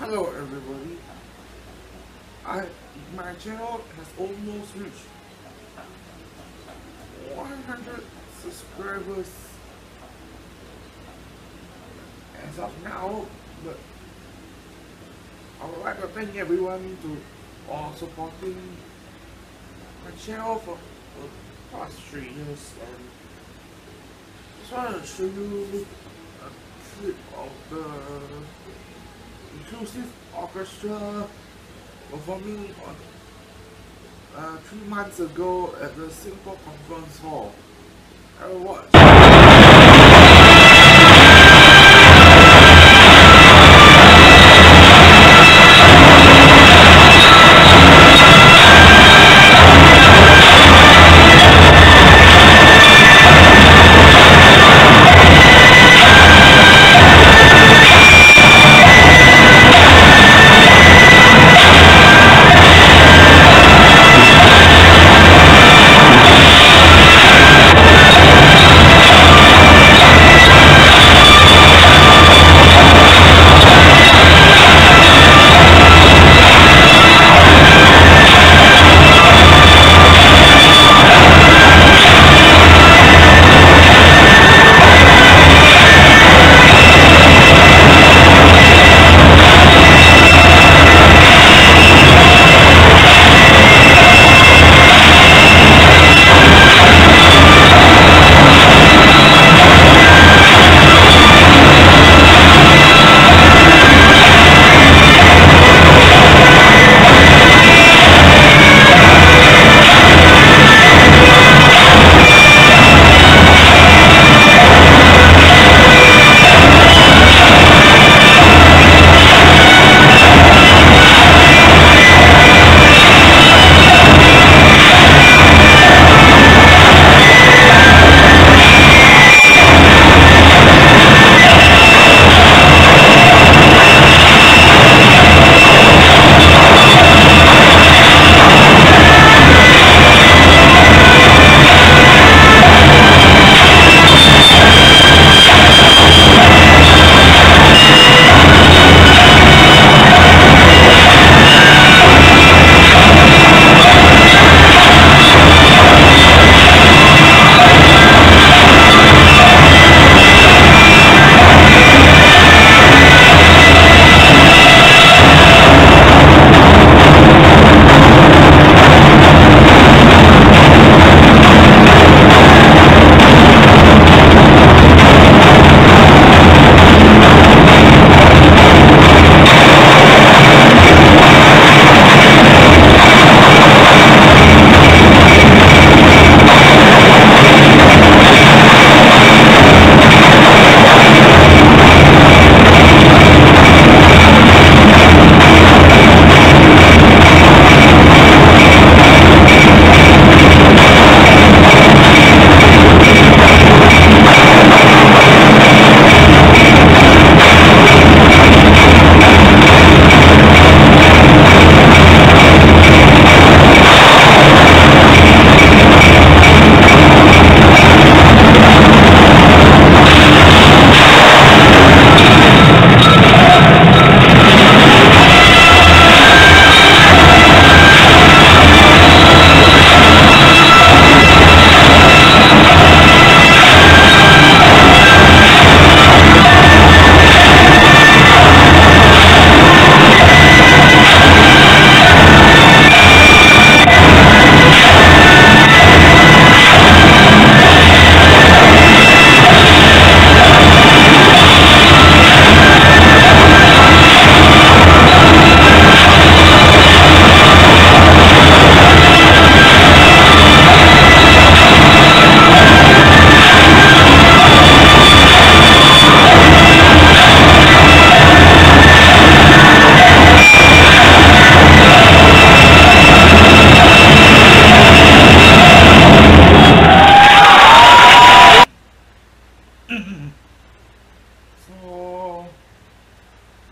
Hello everybody. I my channel has almost reached 100 subscribers as of now, but I would like to thank everyone to all supporting my channel for the past three years and just want to show you a clip of the inclusive orchestra performing on uh, three months ago at the Singapore Conference Hall. I will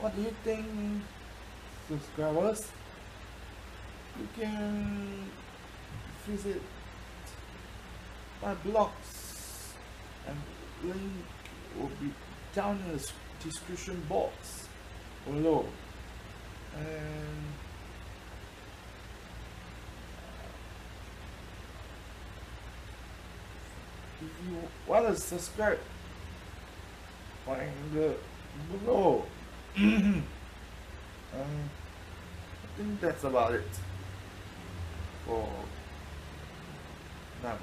What do you think, subscribers? You can visit my blogs and link will be down in the description box below. and if you want to subscribe find below um, I think that's about it. For now